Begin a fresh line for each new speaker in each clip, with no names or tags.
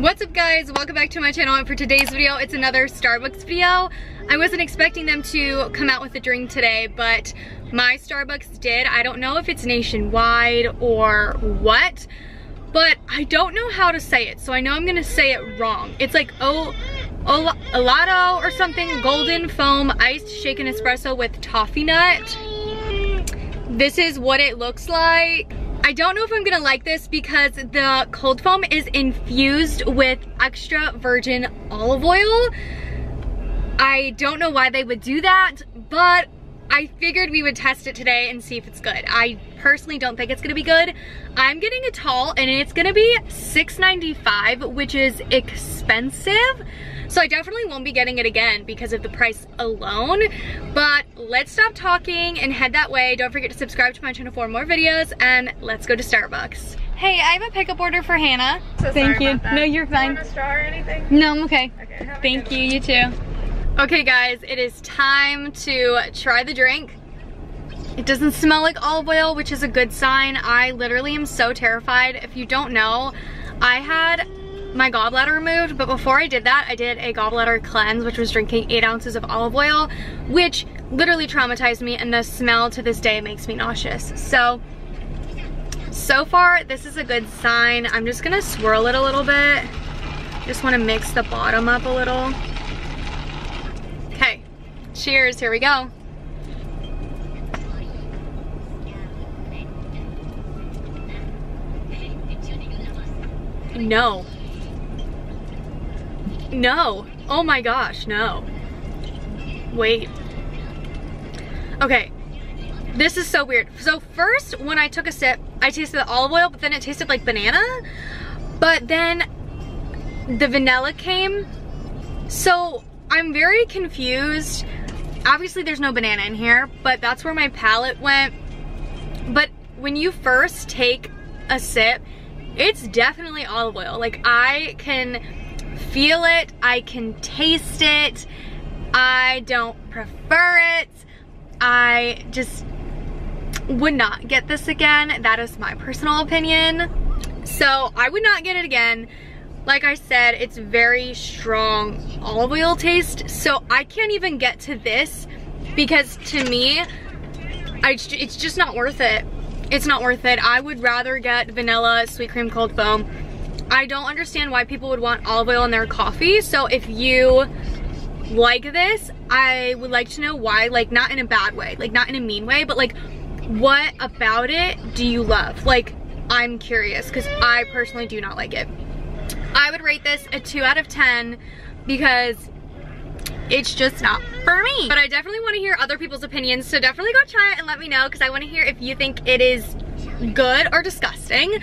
What's up guys? Welcome back to my channel and for today's video it's another Starbucks video. I wasn't expecting them to come out with a drink today but my Starbucks did. I don't know if it's nationwide or what but I don't know how to say it so I know I'm gonna say it wrong. It's like oh Olato or something golden foam iced shaken espresso with toffee nut. This is what it looks like. I don't know if I'm gonna like this because the cold foam is infused with extra virgin olive oil. I don't know why they would do that, but I figured we would test it today and see if it's good. I personally don't think it's gonna be good. I'm getting a tall and it's gonna be $6.95, which is expensive. So I definitely won't be getting it again because of the price alone. But let's stop talking and head that way. Don't forget to subscribe to my channel for more videos and let's go to Starbucks. Hey, I have a pickup order for Hannah.
So
Thank you. No, you're fine.
You a straw or anything?
No, I'm okay.
Okay.
Thank you, you too. Okay guys, it is time to try the drink. It doesn't smell like olive oil, which is a good sign. I literally am so terrified. If you don't know, I had my gallbladder removed, but before I did that, I did a gallbladder cleanse, which was drinking eight ounces of olive oil, which literally traumatized me, and the smell to this day makes me nauseous. So, so far, this is a good sign. I'm just gonna swirl it a little bit. Just wanna mix the bottom up a little. Okay, cheers, here we go. No. No. Oh my gosh, no. Wait. Okay. This is so weird. So first, when I took a sip, I tasted the olive oil, but then it tasted like banana. But then the vanilla came. So I'm very confused. Obviously there's no banana in here, but that's where my palate went. But when you first take a sip, it's definitely olive oil. Like I can feel it, I can taste it, I don't prefer it, I just would not get this again. That is my personal opinion. So I would not get it again. Like I said, it's very strong olive oil taste. So I can't even get to this because to me, I, it's just not worth it. It's not worth it. I would rather get vanilla sweet cream cold foam I don't understand why people would want olive oil in their coffee. So if you like this, I would like to know why, like not in a bad way, like not in a mean way, but like what about it do you love? Like I'm curious because I personally do not like it. I would rate this a two out of 10 because it's just not for me. But I definitely want to hear other people's opinions, so definitely go try it and let me know because I want to hear if you think it is good or disgusting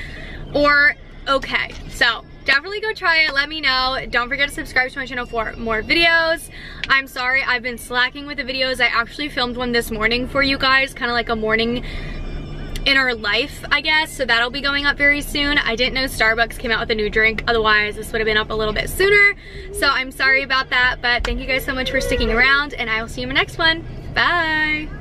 or okay. So definitely go try it, let me know. Don't forget to subscribe to my channel for more videos. I'm sorry, I've been slacking with the videos. I actually filmed one this morning for you guys, kind of like a morning in our life, I guess. So that'll be going up very soon. I didn't know Starbucks came out with a new drink. Otherwise, this would have been up a little bit sooner. So I'm sorry about that, but thank you guys so much for sticking around and I will see you in my next one. Bye.